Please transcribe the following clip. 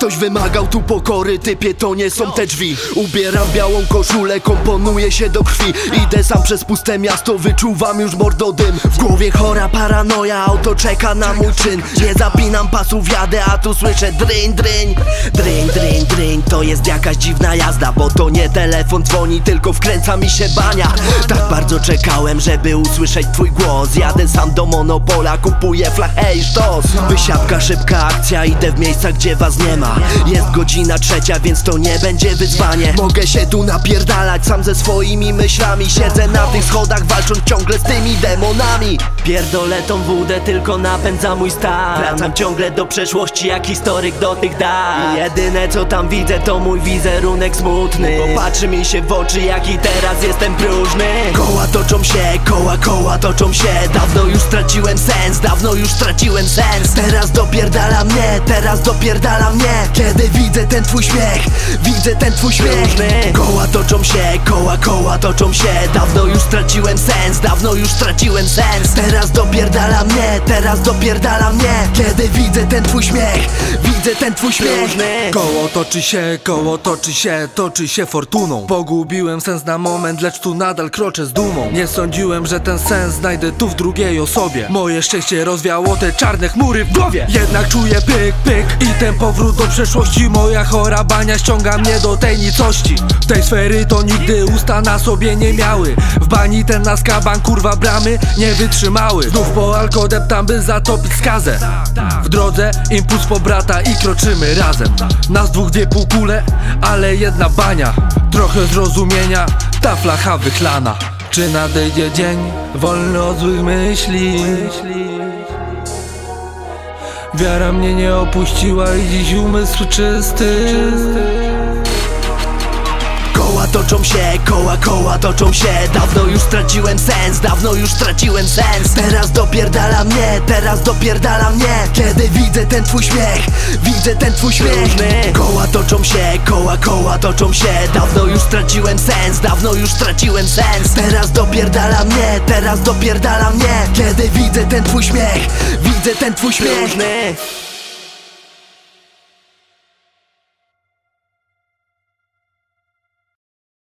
Ktoś wymagał tu pokory, typie to nie są te drzwi. Ubieram białą koszulę, komponuję się do krwi. Idę sam przez puste miasto, wyczuwam już mordodym W głowie chora paranoja, auto czeka na mój czyn. Nie zapinam pasów, jadę, a tu słyszę dryń, dryń. Dryń, dryń, dryń, to jest jakaś dziwna jazda Bo to nie telefon dzwoni, tylko wkręca mi się bania. Tak bardzo czekałem, żeby usłyszeć twój głos. Jadę sam do Monopola, kupuję flachę i sztos. Wysiadka, szybka akcja, idę w miejsca, gdzie was nie ma Jest godzina trzecia, więc to nie będzie wyzwanie. Mogę się tu napierdalać sam ze swoimi myślami. Siedzę na tych schodach, walcząc ciągle z tymi demonami. Pierdolę tą wódę, tylko napędza mój stan. Wracam ciągle do przeszłości, jak historyk do tych dat. I jedyne co tam widzę, to mój wizerunek smutny. Bo patrzy mi się w oczy, jaki teraz jestem próżny. Koła toczą się, koła, koła toczą się. Dawno już straciłem sens, dawno już straciłem sens. Teraz dopierdala mnie, teraz dopierdala mnie Kiedy widzę ten twój śmiech, widzę ten twój śmiech. Koła toczą się, koła, koła toczą się. Dawno już straciłem sens, dawno już straciłem sens. Teraz dopierdala mnie, teraz dopierdala mnie. Kiedy widzę ten twój śmiech, widzę ten twój śmiech. Koło toczy się, koło toczy się, toczy się fortuną. Pogubiłem sens na moment, lecz tu nadal kroczę z dumą. Nie sądziłem, że ten sens znajdę tu w drugiej osobie. Moje szczęście rozwiało te czarne chmury w głowie. Jednak czuję pyk, pyk i ten powrót do przeszłości Moja chora bania ściąga mnie do tej nicości. Tej sfery to nigdy usta na sobie nie miały. W bani ten na skaban, kurwa bramy nie wytrzymały. Znów po alkodeptam, by zatopić skazę. W drodze impuls po brata i kroczymy razem. Nas dwóch dwie półkule, ale jedna bania. Trochę zrozumienia, ta flacha wychlana Czy nadejdzie dzień wolny od złych myśli? Wiara mnie nie opuściła i dziś umysł czysty. Koła toczą się, koła, koła toczą się. Dawno już straciłem sens, dawno już straciłem sens. Teraz dopierdala mnie, teraz dopierdala mnie ten twój śmiech, widzę ten twój śmiech. Koła toczą się, koła, koła toczą się. Dawno już straciłem sens, dawno już straciłem sens. Teraz dopierdala mnie, teraz dopierdala mnie. Kiedy widzę ten twój śmiech, widzę ten twój śmiech